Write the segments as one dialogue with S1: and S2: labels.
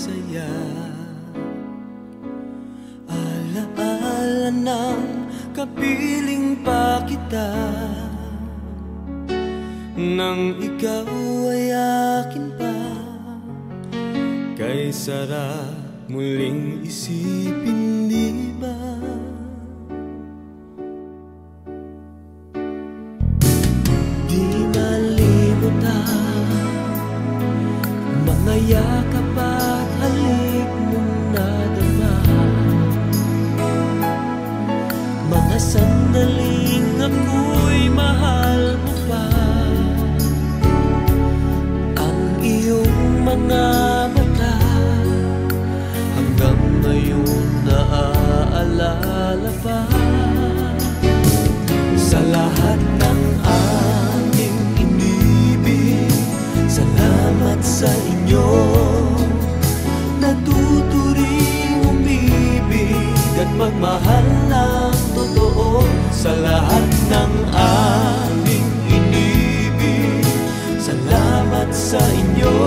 S1: saya. Alaala ng kapiling pa kita. Nang ikaw ay akin pa. Kay sarap muling isipin di ba? Di malimutan. Mga yakap mga mata. Hanggang ngayon naaalala pa. Sa lahat ng aming inibig Salamat sa inyo. Natuturing umibig At magmahal ng totoo. Sa lahat ng aming inibig Salamat sa inyo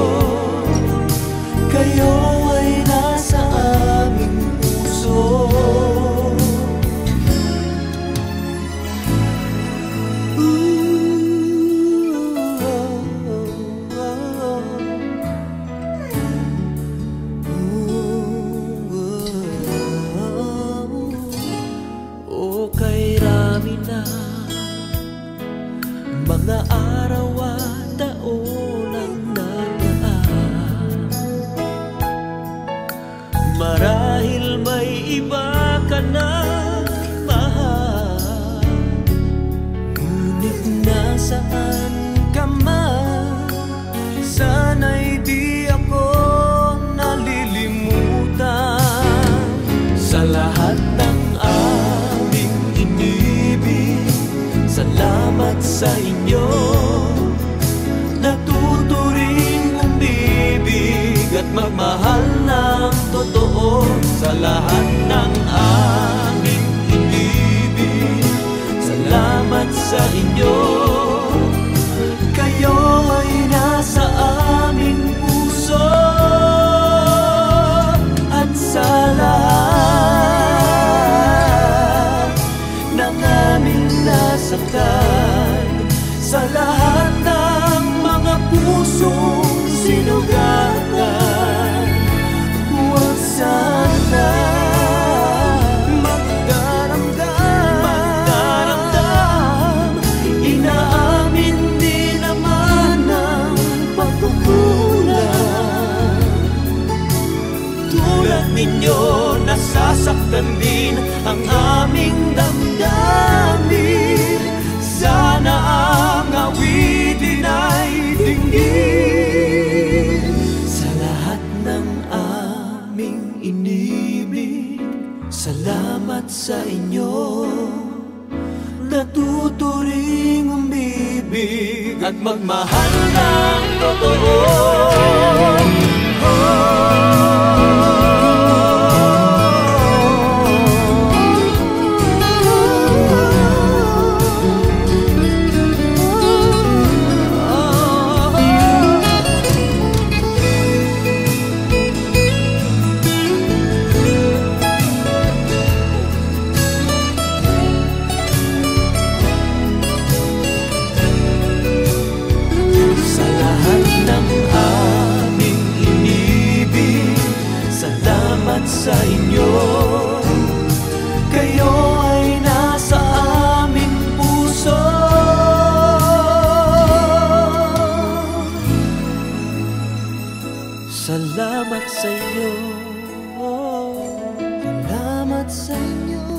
S1: Mga araw at taon ang nagaan Marahil may iba ka na mahal. Ngunit nasaan ka man? Di ako nalilimutan. Sa lahat ng aming inibig Salamat sa inyo Natuturing umibig At magmahal ng totoo Sa lahat ng aming nasasaktan din ang aming damdamin. Sana ang awitin ay dinggin Sa lahat ng aming inibig. Salamat sa inyo. Natuturing umibig At magmahal ng totoo Señor.